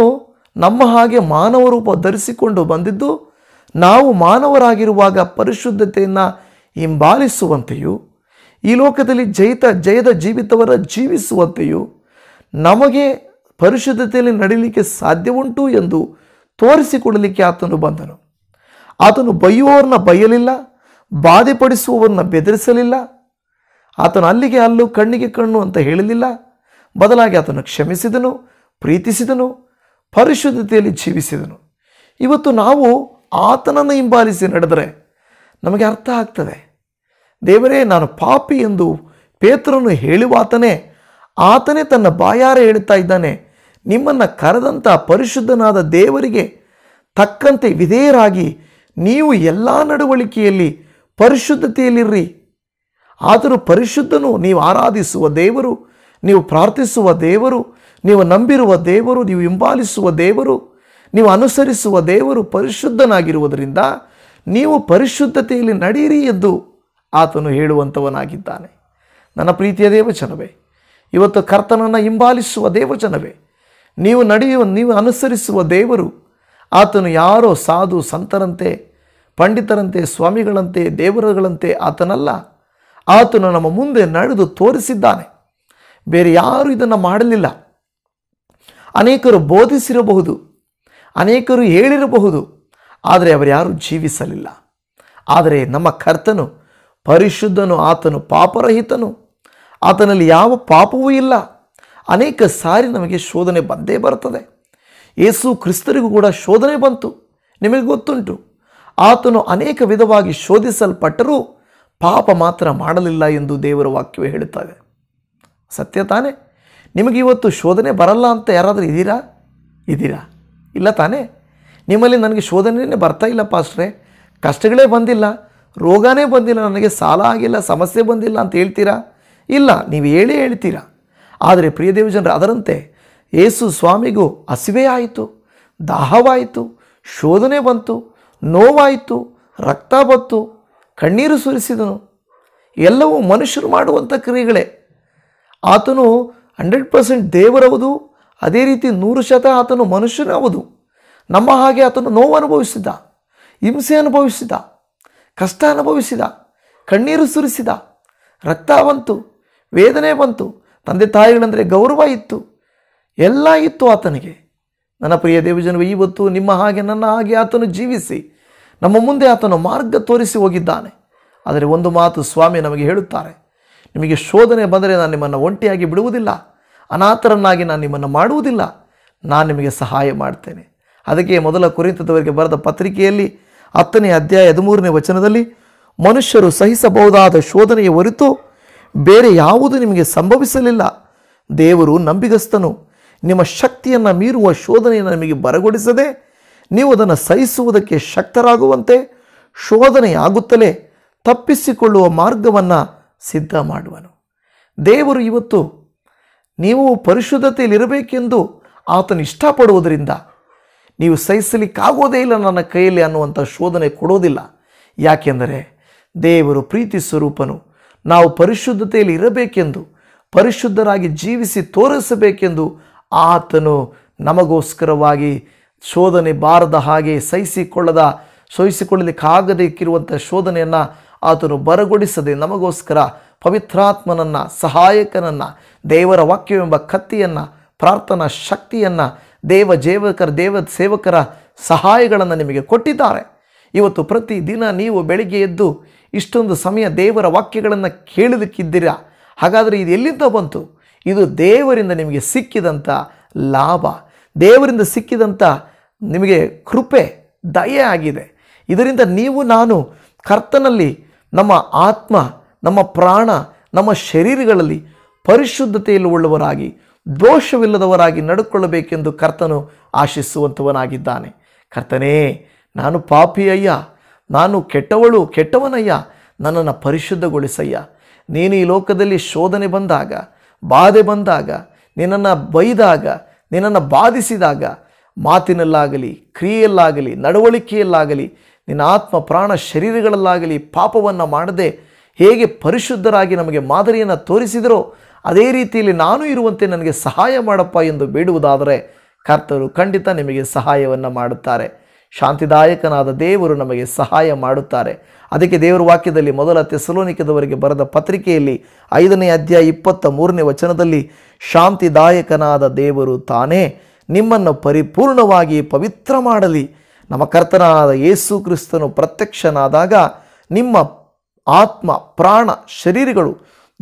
ನಮ್ಮ ಹಾಗೆ ಮಾನವ ರೂಪ ಧರಿಸಿಕೊಂಡು ಬಂದಿದ್ದು, ನಾವು ಮಾನವರಾಗಿರುವಾಗ ಪರಿಶುದ್ಧತೆಯನ್ನು ಹಿಂಬಾಲಿಸುವಂತೆಯೂ, ಈ ಲೋಕದಲ್ಲಿ ಜಯಿತ, ಜಯದ ಜೀವಿತವರ ಜೀವಿಸುವಂತೆಯೂ ನಮಗೆ ಪರಿಶುದ್ಧತೆಯಲ್ಲಿ ನಡೀಲಿಕ್ಕೆ ಸಾಧ್ಯವುಂಟು ಎಂದು ತೋರಿಸಿಕೊಡಲಿಕ್ಕೆ ಆತನು ಬಂದನು. ಆತನು ಬೈಯುವವರನ್ನ ಬೈಯಲಿಲ್ಲ ಬಾಧೆಪಡಿಸುವವರನ್ನ ಬೆದರಿಸಲಿಲ್ಲ. ಆತನು ಅಲ್ಲಿಗೆ ಅಲ್ಲೂ ಕಣ್ಣಿಗೆ ಕಣ್ಣು ಅಂತ ಹೇಳಲಿಲ್ಲ. ಬದಲಾಗಿ ಆತನು ಕ್ಷಮಿಸಿದನು, ಪ್ರೀತಿಸಿದನು, ಪರಿಶುದ್ಧತೆಯಲ್ಲಿ ಜೀವಿಸಿದನು. ಇವತ್ತು ನಾವು ಆತನನ್ನು ಹಿಂಬಾಲಿಸಿ ನಡೆದರೆ ನಮಗೆ ಅರ್ಥ ಆಗ್ತದೆ. ದೇವರೇ, ನಾನು ಪಾಪಿ ಎಂದು ಪೇತ್ರನು ಹೇಳುವಾತನೇ ಆತನೇ ತನ್ನ ಬಾಯಾರೆ ಹೇಳುತ್ತಾ ಇದ್ದಾನೆ, ನಿಮ್ಮನ್ನು ಕರೆದಂಥ ಪರಿಶುದ್ಧನಾದ ದೇವರಿಗೆ ತಕ್ಕಂತೆ ವಿಧೇಯರಾಗಿ ನೀವು ಎಲ್ಲ ನಡವಳಿಕೆಯಲ್ಲಿ ಪರಿಶುದ್ಧತೆಯಲ್ಲಿರ್ರಿ. ಆದರೂ ಪರಿಶುದ್ಧನು ನೀವು ಆರಾಧಿಸುವ ದೇವರು, ನೀವು ಪ್ರಾರ್ಥಿಸುವ ದೇವರು, ನೀವು ನಂಬಿರುವ ದೇವರು, ನೀವು ಹಿಂಬಾಲಿಸುವ ದೇವರು, ನೀವು ಅನುಸರಿಸುವ ದೇವರು ಪರಿಶುದ್ಧನಾಗಿರುವುದರಿಂದ ನೀವು ಪರಿಶುದ್ಧತೆಯಲ್ಲಿ ನಡೆಯಿರಿ ಎಂದು ಆತನು ಹೇಳುವಂಥವನಾಗಿದ್ದಾನೆ. ನನ್ನ ಪ್ರೀತಿಯ ದೇವಚನವೇ ಇವತ್ತು ಕರ್ತನನ್ನು ಹಿಂಬಾಲಿಸುವ ದೇವಚನವೇ ನೀವು ನಡೆಯುವ ನೀವು ಅನುಸರಿಸುವ ದೇವರು ಆತನು ಯಾರೋ ಸಾಧು ಸಂತರಂತೆ, ಪಂಡಿತರಂತೆ, ಸ್ವಾಮಿಗಳಂತೆ, ದೇವರುಗಳಂತೆ ಆತನಲ್ಲ. ಆತನು ನಮ್ಮ ಮುಂದೆ ನಡೆದು ತೋರಿಸಿದ್ದಾನೆ. ಬೇರೆ ಯಾರು ಇದನ್ನು ಮಾಡಲಿಲ್ಲ. ಅನೇಕರು ಬೋಧಿಸಿರಬಹುದು, ಅನೇಕರು ಹೇಳಿರಬಹುದು, ಆದರೆ ಅವರ್ಯಾರು ಜೀವಿಸಲಿಲ್ಲ. ಆದರೆ ನಮ್ಮ ಕರ್ತನು ಪರಿಶುದ್ಧನು, ಆತನು ಪಾಪರಹಿತನು. ಆತನಲ್ಲಿ ಯಾವ ಪಾಪವೂ ಇಲ್ಲ. ಅನೇಕ ಸಾರಿ ನಮಗೆ ಶೋಧನೆ ಬಂದೇ ಬರ್ತದೆ ಯೇಸು ಕ್ರಿಸ್ತರಿಗೂ ಕೂಡ ಶೋಧನೆ ಬಂತು. ನಿಮಗೆ ಗೊತ್ತುಂಟು? ಆತನು ಅನೇಕ ವಿಧವಾಗಿ ಶೋಧಿಸಲ್ಪಟ್ಟರೂ ಪಾಪ ಮಾತ್ರ ಮಾಡಲಿಲ್ಲ ಎಂದು ದೇವರ ವಾಕ್ಯವೇ ಹೇಳುತ್ತದೆ. ಸತ್ಯ ತಾನೇ? ನಿಮಗೆ ಇವತ್ತು ಶೋಧನೆ ಬರಲ್ಲ ಅಂತ ಯಾರಾದರೂ ಇದ್ದೀರಾ? ಇದ್ದೀರಾ? ಇಲ್ಲ ತಾನೇ? ನಿಮ್ಮಲ್ಲಿ ನನಗೆ ಶೋಧನೆಯೇ ಬರ್ತಾ ಇಲ್ಲ, ಪಾಸ್ಟ್ರೆ. ಕಷ್ಟಗಳೇ ಬಂದಿಲ್ಲ, ರೋಗನೇ ಬಂದಿಲ್ಲ, ನನಗೆ ಸಾಲ ಆಗಿಲ್ಲ, ಸಮಸ್ಯೆ ಬಂದಿಲ್ಲ ಅಂತ ಹೇಳ್ತೀರಾ? ಇಲ್ಲ, ನೀವು ಹೇಳೇ ಹೇಳ್ತೀರಾ? ಆದರೆ ಪ್ರಿಯ ದೇವಜನರು ಅದರಂತೆ. ಯೇಸು ಸ್ವಾಮಿಗೂ ಹಸಿವೆ ಆಯಿತು, ದಾಹವಾಯಿತು, ಶೋಧನೆ ಬಂತು, ನೋವಾಯಿತು, ರಕ್ತ ಬತ್ತು, ಕಣ್ಣೀರು ಸುರಿಸಿದನು. ಎಲ್ಲವೂ ಮನುಷ್ಯರು ಮಾಡುವಂಥ ಕ್ರಿಯೆಗಳೇ. ಆತನು ಹಂಡ್ರೆಡ್ ಪರ್ಸೆಂಟ್ ದೇವರವುದು ಅದೇ ರೀತಿ ನೂರು ಶತ ಆತನು ಮನುಷ್ಯನವುದು ನಮ್ಮ ಹಾಗೆ ಆತನು ನೋವು ಅನುಭವಿಸಿದ ಹಿಂಸೆ ಅನುಭವಿಸಿದ, ಕಷ್ಟ ಅನುಭವಿಸಿದ, ಕಣ್ಣೀರು ಸುರಿಸಿದ, ರಕ್ತ ಬಂತು, ವೇದನೆ ಬಂತು, ತಂದೆ ತಾಯಿಗಳಂದರೆ ಗೌರವ ಇತ್ತು. ಎಲ್ಲ ಇತ್ತು ಆತನಿಗೆ. ನನ್ನ ಪ್ರಿಯ ದೇವಜನವು ಇವತ್ತು ನಿಮ್ಮ ಹಾಗೆ, ನನ್ನ ಹಾಗೆ ಆತನು ಜೀವಿಸಿ, ನಮ್ಮ ಮುಂದೆ ಆತನು ಮಾರ್ಗ ತೋರಿಸಿ ಹೋಗಿದ್ದಾನೆ. ಆದರೆ ಒಂದು ಮಾತು ಸ್ವಾಮಿ ನಮಗೆ ಹೇಳುತ್ತಾರೆ. ನಿಮಗೆ ಶೋಧನೆ ಬಂದರೆ ನಾನು ನಿಮ್ಮನ್ನು ಒಂಟಿಯಾಗಿ ಬಿಡುವುದಿಲ್ಲ. ಅನಾಥರನ್ನಾಗಿ ನಾನು ನಿಮ್ಮನ್ನು ಮಾಡುವುದಿಲ್ಲ. ನಾನು ನಿಮಗೆ ಸಹಾಯ ಮಾಡ್ತೇನೆ. ಅದಕ್ಕೆ ಮೊದಲ ಕುರಿತದವರಿಗೆ ಬರೆದ ಪತ್ರಿಕೆಯಲ್ಲಿ, ಹತ್ತನೇ ಅಧ್ಯಾಯ ಹದಿಮೂರನೇ ವಚನದಲ್ಲಿ, ಮನುಷ್ಯರು ಸಹಿಸಬಹುದಾದ ಶೋಧನೆಯ ಹೊರತು ಬೇರೆ ಯಾವುದು ನಿಮಗೆ ಸಂಭವಿಸಲಿಲ್ಲ. ದೇವರು ನಂಬಿಗಸ್ತನು. ನಿಮ್ಮ ಶಕ್ತಿಯನ್ನು ಮೀರುವ ಶೋಧನೆಯನ್ನು ನಿಮಗೆ ಬರಗೊಡಿಸದೆ ನೀವು ಅದನ್ನು ಸಹಿಸುವುದಕ್ಕೆ ಶಕ್ತರಾಗುವಂತೆ ಶೋಧನೆಯಾಗುತ್ತಲೇ ತಪ್ಪಿಸಿಕೊಳ್ಳುವ ಮಾರ್ಗವನ್ನು ಸಿದ್ಧ ಮಾಡುವನು. ದೇವರು ಇವತ್ತು ನೀವು ಪರಿಶುದ್ಧತೆಯಲ್ಲಿರಬೇಕೆಂದು ಆತನು ಇಷ್ಟಪಡುವುದರಿಂದ ನೀವು ಸಹಿಸಲಿಕ್ಕಾಗೋದೇ ಇಲ್ಲ ನನ್ನ ಕೈಯಲ್ಲಿ ಅನ್ನುವಂಥ ಶೋಧನೆ ಕೊಡೋದಿಲ್ಲ. ಯಾಕೆಂದರೆ ದೇವರು ಪ್ರೀತಿ ಸ್ವರೂಪನು. ನಾವು ಪರಿಶುದ್ಧತೆಯಲ್ಲಿ ಇರಬೇಕೆಂದು, ಪರಿಶುದ್ಧರಾಗಿ ಜೀವಿಸಿ ತೋರಿಸಬೇಕೆಂದು ಆತನು ನಮಗೋಸ್ಕರವಾಗಿ ಶೋಧನೆ ಬಾರದ ಹಾಗೆ ಸಹಿಸಿಕೊಳ್ಳದ ಸಹಿಸಿಕೊಳ್ಳಲಿಕ್ಕಾಗದಕ್ಕಿರುವಂಥ ಶೋಧನೆಯನ್ನು ಆತನು ಬರಗೊಡಿಸದೆ ನಮಗೋಸ್ಕರ ಪವಿತ್ರಾತ್ಮನನ್ನು, ಸಹಾಯಕನನ್ನು, ದೇವರ ವಾಕ್ಯವೆಂಬ ಕತ್ತಿಯನ್ನು, ಪ್ರಾರ್ಥನಾ ಶಕ್ತಿಯನ್ನು, ದೇವ ಜೇವಕರ, ದೇವ ಸೇವಕರ ಸಹಾಯಗಳನ್ನು ನಿಮಗೆ ಕೊಟ್ಟಿದ್ದಾರೆ. ಇವತ್ತು ಪ್ರತಿದಿನ ನೀವು ಬೆಳಿಗ್ಗೆ ಎದ್ದು ಇಷ್ಟೊಂದು ಸಮಯ ದೇವರ ವಾಕ್ಯಗಳನ್ನು ಕೇಳಲಿಕ್ಕಿದ್ದೀರಾ? ಹಾಗಾದರೆ ಇದು ಎಲ್ಲಿಂದ ಬಂತು? ಇದು ದೇವರಿಂದ ನಿಮಗೆ ಸಿಕ್ಕಿದಂಥ ಲಾಭ, ದೇವರಿಂದ ಸಿಕ್ಕಿದಂಥ ನಿಮಗೆ ಕೃಪೆ, ದಯೆ ಆಗಿದೆ. ಇದರಿಂದ ನೀವು, ನಾನು, ಕರ್ತನಲ್ಲಿ ನಮ್ಮ ಆತ್ಮ, ನಮ್ಮ ಪ್ರಾಣ, ನಮ್ಮ ಶರೀರಗಳಲ್ಲಿ ಪರಿಶುದ್ಧತೆಯಲ್ಲಿ ಉಳ್ಳವರಾಗಿ, ದೋಷವಿಲ್ಲದವರಾಗಿ ನಡ್ಕೊಳ್ಳಬೇಕೆಂದು ಕರ್ತನು ಆಶಿಸುವಂಥವನಾಗಿದ್ದಾನೆ. ಕರ್ತನೇ, ನಾನು ಪಾಪಿಯಯ್ಯ, ನಾನು ಕೆಟ್ಟವಳು, ಕೆಟ್ಟವನಯ್ಯ, ನನ್ನನ್ನು ಪರಿಶುದ್ಧಗೊಳಿಸಯ್ಯ. ನೀನು ಈ ಲೋಕದಲ್ಲಿ ಶೋಧನೆ ಬಂದಾಗ ಬಾಧೆ ಬಂದಾಗ, ನಿನ್ನನ್ನು ಬೈದಾಗ, ನಿನ್ನನ್ನು ಬಾಧಿಸಿದಾಗ, ಮಾತಿನಲ್ಲಾಗಲಿ, ಕ್ರಿಯೆಯಲ್ಲಾಗಲಿ, ನಡವಳಿಕೆಯಲ್ಲಾಗಲಿ, ನಿನ್ನ ಆತ್ಮ, ಪ್ರಾಣ, ಶರೀರಗಳಲ್ಲಾಗಲಿ ಪಾಪವನ್ನು ಮಾಡದೆ ಹೇಗೆ ಪರಿಶುದ್ಧರಾಗಿ ನಮಗೆ ಮಾದರಿಯನ್ನು ತೋರಿಸಿದರೋ, ಅದೇ ರೀತಿಯಲ್ಲಿ ನಾನು ಇರುವಂತೆ ನನಗೆ ಸಹಾಯ ಮಾಡಪ್ಪ ಎಂದು ಬೇಡುವುದಾದರೆ ಕರ್ತರು ಖಂಡಿತ ನಿಮಗೆ ಸಹಾಯವನ್ನು ಮಾಡುತ್ತಾರೆ. ಶಾಂತಿದಾಯಕನಾದ ದೇವರು ನಮಗೆ ಸಹಾಯ ಮಾಡುತ್ತಾರೆ. ಅದಕ್ಕೆ ದೇವರ ವಾಕ್ಯದಲ್ಲಿ ಮೊದಲ ತೆಸಲೋನಿಕದವರಿಗೆ ಬರೆದ ಪತ್ರಿಕೆಯಲ್ಲಿ ಐದನೇ ಅಧ್ಯಾಯ ಇಪ್ಪತ್ತ ಮೂರನೇ ವಚನದಲ್ಲಿ, ಶಾಂತಿದಾಯಕನಾದ ದೇವರು ತಾನೇ, ನಿಮ್ಮನ್ನು ಪರಿಪೂರ್ಣವಾಗಿ ಪವಿತ್ರ ಮಾಡಲಿ. ನಮ್ಮ ಕರ್ತನಾದ ಯೇಸು ಕ್ರಿಸ್ತನು ಪ್ರತ್ಯಕ್ಷನಾದಾಗ ನಿಮ್ಮ ಆತ್ಮ, ಪ್ರಾಣ, ಶರೀರಗಳು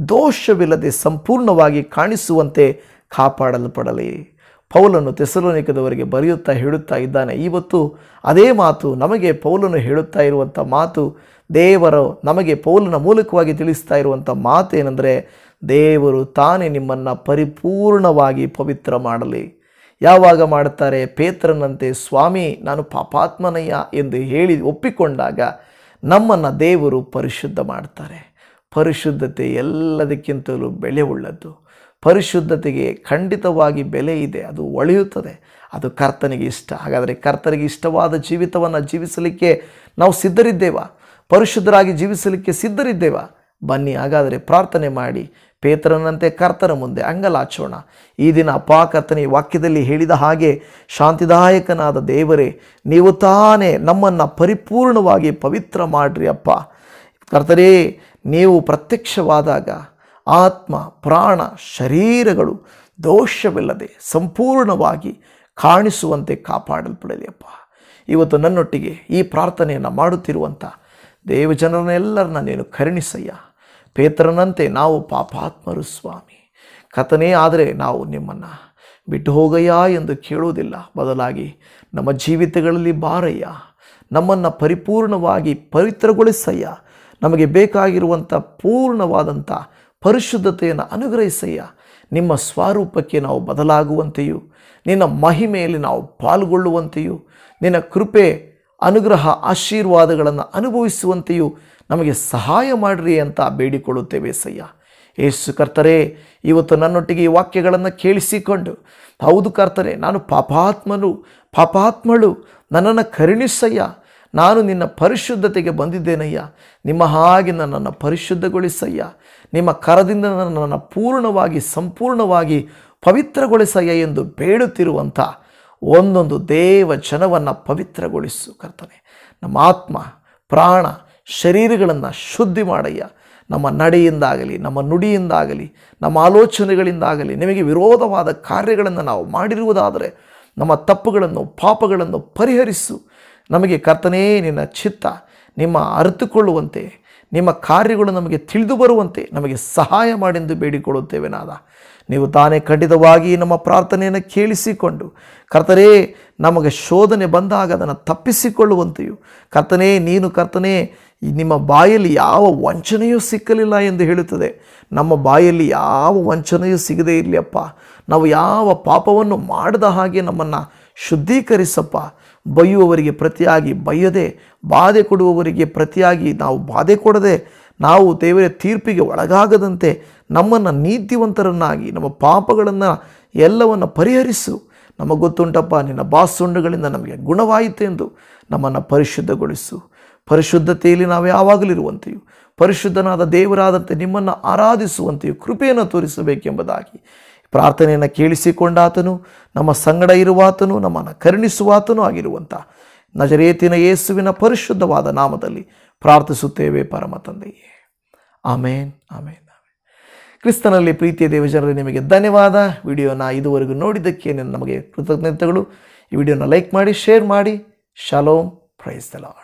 ದೋಷವಿಲ್ಲದೆ ಸಂಪೂರ್ಣವಾಗಿ ಕಾಣಿಸುವಂತೆ ಕಾಪಾಡಲ್ಪಡಲಿ. ಪೌಲನು ತೆಸಲೋನಿಕದವರಿಗೆ ಬರೆಯುತ್ತಾ ಹೇಳುತ್ತಾ ಇದ್ದಾನೆ. ಇವತ್ತು ಅದೇ ಮಾತು ನಮಗೆ ಪೌಲನು ಹೇಳುತ್ತಾ ಇರುವಂಥ ಮಾತು, ದೇವರು ನಮಗೆ ಪೌಲನ ಮೂಲಕವಾಗಿ ತಿಳಿಸ್ತಾ ಇರುವಂಥ ಮಾತು ಏನೆಂದರೆ ದೇವರು ತಾನೇ ನಿಮ್ಮನ್ನು ಪರಿಪೂರ್ಣವಾಗಿ ಪವಿತ್ರ ಮಾಡಲಿ. ಯಾವಾಗ ಮಾಡುತ್ತಾರೆ ಪೇತ್ರನಂತೆ, ಸ್ವಾಮಿ, ನಾನು ಪಾಪಾತ್ಮನಯ್ಯ ಎಂದು ಹೇಳಿ ಒಪ್ಪಿಕೊಂಡಾಗ ನಮ್ಮನ್ನು ದೇವರು ಪರಿಶುದ್ಧ ಮಾಡ್ತಾರೆ. ಪರಿಶುದ್ಧತೆ ಎಲ್ಲದಕ್ಕಿಂತಲೂ ಬೆಲೆ ಉಳ್ಳದ್ದು. ಪರಿಶುದ್ಧತೆಗೆ ಖಂಡಿತವಾಗಿ ಬೆಲೆ ಇದೆ, ಅದು ಒಳೆಯುತ್ತದೆ. ಅದು ಕರ್ತನಿಗೆ ಇಷ್ಟ. ಹಾಗಾದರೆ ಕರ್ತನಿಗೆ ಇಷ್ಟವಾದ ಜೀವಿತವನ್ನು ಜೀವಿಸಲಿಕ್ಕೆ ನಾವು ಸಿದ್ಧರಿದ್ದೇವಾ? ಪರಿಶುದ್ಧರಾಗಿ ಜೀವಿಸಲಿಕ್ಕೆ ಸಿದ್ಧರಿದ್ದೇವಾ? ಬನ್ನಿ, ಹಾಗಾದರೆ ಪ್ರಾರ್ಥನೆ ಮಾಡಿ. ಪೇತ್ರನಂತೆ ಕರ್ತನ ಮುಂದೆ ಅಂಗಲಾಚೋಣ. ಈ ದಿನ ಕರ್ತನ ವಾಕ್ಯದಲ್ಲಿ ಹೇಳಿದ ಹಾಗೆ ಶಾಂತಿದಾಯಕನಾದ ದೇವರೇ, ನೀವು ತಾನೇ ನಮ್ಮನ್ನು ಪರಿಪೂರ್ಣವಾಗಿ ಪವಿತ್ರ ಮಾಡ್ರಿ ಅಪ್ಪ. ಕರ್ತರೇ, ನೀವು ಪ್ರತ್ಯಕ್ಷವಾದಾಗ ಆತ್ಮ, ಪ್ರಾಣ, ಶರೀರಗಳು ದೋಷವಿಲ್ಲದೆ ಸಂಪೂರ್ಣವಾಗಿ ಕಾಣಿಸುವಂತೆ ಕಾಪಾಡಲ್ಪಡಲಿ ಅಪ್ಪ ಇವತ್ತು ನನ್ನೊಟ್ಟಿಗೆ ಈ ಪ್ರಾರ್ಥನೆಯನ್ನು ಮಾಡುತ್ತಿರುವಂಥ ದೇವಜನರನ್ನೆಲ್ಲರನ್ನ ನೀನು ಕರುಣಿಸಯ್ಯ. ಪೇತ್ರನಂತೆ ನಾವು ಪಾಪಾತ್ಮರು ಸ್ವಾಮಿ. ಕಥನೇ ಆದರೆ ನಾವು ನಿಮ್ಮನ್ನು ಬಿಟ್ಟು ಹೋಗಯ್ಯ ಎಂದು ಕೇಳುವುದಿಲ್ಲ. ಬದಲಾಗಿ ನಮ್ಮ ಜೀವಿತಗಳಲ್ಲಿ ಬಾರಯ್ಯ. ನಮ್ಮನ್ನು ಪರಿಪೂರ್ಣವಾಗಿ ಪವಿತ್ರಗೊಳಿಸಯ್ಯ. ನಮಗೆ ಬೇಕಾಗಿರುವಂಥ ಪೂರ್ಣವಾದಂಥ ಪರಿಶುದ್ಧತೆಯನ್ನು ಅನುಗ್ರಹಿಸಯ್ಯ. ನಿಮ್ಮ ಸ್ವರೂಪಕ್ಕೆ ನಾವು ಬದಲಾಗುವಂತೆಯೂ, ನಿನ್ನ ಮಹಿಮೆಯಲ್ಲಿ ನಾವು ಪಾಲ್ಗೊಳ್ಳುವಂತೆಯೂ, ನಿನ್ನ ಕೃಪೆ, ಅನುಗ್ರಹ, ಆಶೀರ್ವಾದಗಳನ್ನು ಅನುಭವಿಸುವಂತೆಯೂ ನಮಗೆ ಸಹಾಯ ಮಾಡಿರಿ ಅಂತ ಬೇಡಿಕೊಳ್ಳುತ್ತೇವೆ ಸಯ್ಯ. ಏಸು ಕರ್ತರೆ, ಇವತ್ತು ನನ್ನೊಟ್ಟಿಗೆ ಈ ವಾಕ್ಯಗಳನ್ನು ಕೇಳಿಸಿಕೊಂಡು, ಹೌದು ಕರ್ತರೆ, ನಾನು ಪಾಪಾತ್ಮನು, ಪಾಪಾತ್ಮಳು, ನನ್ನನ್ನು ಕರುಣಿಸಯ್ಯ. ನಾನು ನಿನ್ನ ಪರಿಶುದ್ಧತೆಗೆ ಬಂದಿದ್ದೇನಯ್ಯ? ನಿಮ್ಮ ಹಾಗೆ ನನ್ನನ್ನು ಪರಿಶುದ್ಧಗೊಳಿಸಯ್ಯ. ನಿಮ್ಮ ಕರದಿಂದ ನನ್ನನ್ನು ಪೂರ್ಣವಾಗಿ, ಸಂಪೂರ್ಣವಾಗಿ ಪವಿತ್ರಗೊಳಿಸಯ್ಯ ಎಂದು ಬೇಡುತ್ತಿರುವಂಥ ಒಂದೊಂದು ದೇವ ಜನವನ್ನು ಪವಿತ್ರಗೊಳಿಸು ಕರ್ತನೆ. ನಮ್ಮ ಆತ್ಮ, ಪ್ರಾಣ, ಶರೀರಗಳನ್ನು ಶುದ್ಧಿ ಮಾಡಯ್ಯ. ನಮ್ಮ ನಡೆಯಿಂದಾಗಲಿ, ನಮ್ಮ ನುಡಿಯಿಂದಾಗಲಿ, ನಮ್ಮ ಆಲೋಚನೆಗಳಿಂದಾಗಲಿ, ನಿಮಗೆ ವಿರೋಧವಾದ ಕಾರ್ಯಗಳನ್ನು ನಾವು ಮಾಡಿರುವುದಾದರೆ ನಮ್ಮ ತಪ್ಪುಗಳನ್ನು, ಪಾಪಗಳನ್ನು ಪರಿಹರಿಸು. ನಮಗೆ ಕರ್ತನೇ, ನಿನ್ನ ಚಿತ್ತ ನಿಮ್ಮ ಅರಿತುಕೊಳ್ಳುವಂತೆ, ನಿಮ್ಮ ಕಾರ್ಯಗಳು ನಮಗೆ ತಿಳಿದು ಬರುವಂತೆ ನಮಗೆ ಸಹಾಯ ಮಾಡೆಂದು ಬೇಡಿಕೊಳ್ಳುತ್ತೇವೆ ನಾದ. ನೀವು ತಾನೇ ಖಂಡಿತವಾಗಿ ನಮ್ಮ ಪ್ರಾರ್ಥನೆಯನ್ನು ಕೇಳಿಸಿಕೊಂಡು, ಕರ್ತನೇ, ನಮಗೆ ಶೋಧನೆ ಬಂದಾಗ ಅದನ್ನು ತಪ್ಪಿಸಿಕೊಳ್ಳುವಂತೆಯೂ. ಕರ್ತನೇ, ನೀನು ಕರ್ತನೇ, ನಿಮ್ಮ ಬಾಯಲ್ಲಿ ಯಾವ ವಂಚನೆಯೂ ಸಿಕ್ಕಲಿಲ್ಲ ಎಂದು ಹೇಳುತ್ತದೆ. ನಮ್ಮ ಬಾಯಲ್ಲಿ ಯಾವ ವಂಚನೆಯೂ ಸಿಗದೇ ಇರಲಿ ಅಪ್ಪ. ನಾವು ಯಾವ ಪಾಪವನ್ನು ಮಾಡದ ಹಾಗೆ ನಮ್ಮನ್ನು ಶುದ್ಧೀಕರಿಸಪ್ಪ. ಬೈಯುವವರಿಗೆ ಪ್ರತಿಯಾಗಿ ಬೈಯದೆ ಬಾಧೆ ಕೊಡುವವರಿಗೆ ಪ್ರತಿಯಾಗಿ ನಾವು ಬಾಧೆ ಕೊಡದೆ, ನಾವು ದೇವರ ತೀರ್ಪಿಗೆ ಒಳಗಾಗದಂತೆ ನಮ್ಮನ್ನು ನೀತಿವಂತರನ್ನಾಗಿ, ನಮ್ಮ ಪಾಪಗಳನ್ನು ಎಲ್ಲವನ್ನು ಪರಿಹರಿಸು. ನಮಗೆ ಗೊತ್ತುಂಟಪ್ಪ, ನಿನ್ನ ಬಾಸುಂಡುಗಳಿಂದ ನಮಗೆ ಗುಣವಾಯಿತು ಎಂದು. ನಮ್ಮನ್ನು ಪರಿಶುದ್ಧಗೊಳಿಸು. ಪರಿಶುದ್ಧತೆಯಲ್ಲಿ ನಾವು ಯಾವಾಗಲಿರುವಂತೆಯೂ, ಪರಿಶುದ್ಧನಾದ ದೇವರಾದಂತೆ ನಿಮ್ಮನ್ನು ಆರಾಧಿಸುವಂತೆಯೂ ಕೃಪೆಯನ್ನು ತೋರಿಸಬೇಕೆಂಬುದಾಗಿ. ಪ್ರಾರ್ಥನೆಯನ್ನು ಕೇಳಿಸಿಕೊಂಡಾತನು, ನಮ್ಮ ಸಂಗಡ ಇರುವಾತನು, ನಮ್ಮನ್ನು ಕರುಣಿಸುವಾತನು ಆಗಿರುವಂಥ ನಜರೇತಿನ ಯೇಸುವಿನ ಪರಿಶುದ್ಧವಾದ ನಾಮದಲ್ಲಿ ಪ್ರಾರ್ಥಿಸುತ್ತೇವೆ ಪರಮ ತಂದೆಯೇ ಆಮೇನ್ ಆಮೇನ್. ಕ್ರಿಸ್ತನಲ್ಲಿ ಪ್ರೀತಿಯ ದೇವಜನರೇ, ನಿಮಗೆ ಧನ್ಯವಾದ. ವಿಡಿಯೋನ ಇದುವರೆಗೂ ನೋಡಿದ್ದಕ್ಕೆ ನಮಗೆ ಕೃತಜ್ಞತೆಗಳು. ಈ ವಿಡಿಯೋನ ಲೈಕ್ ಮಾಡಿ, ಶೇರ್ ಮಾಡಿ. Shalom, praise the lord.